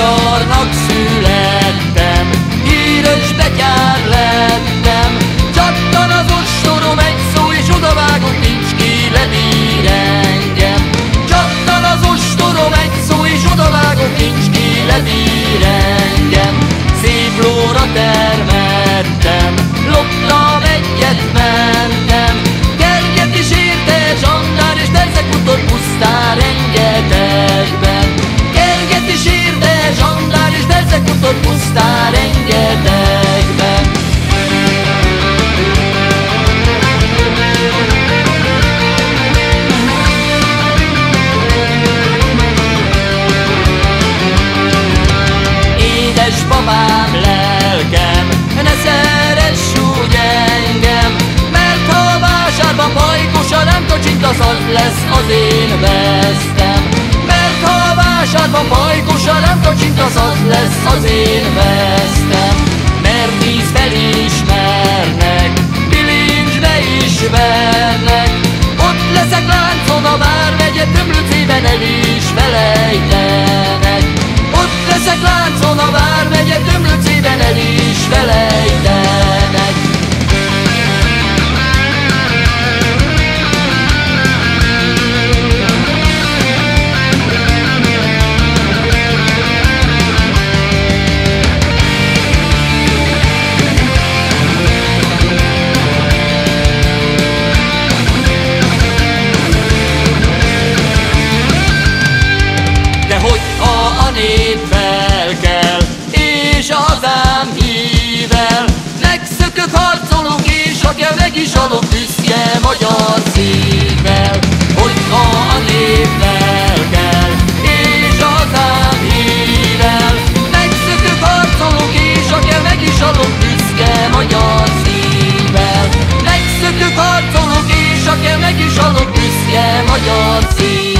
giorno lesz az én vesztem. Mert ha a vásárban bajkosa nem kacsint, az az lesz az én vesztem. is adott büszke magyar szívvel, hogyha a névvel kell, és az álhível. Megszökök harcolok, és a kell meg is adott büszke magyar szívvel. Megszökök harcolok, és a kell meg is adott büszke magyar szívvel.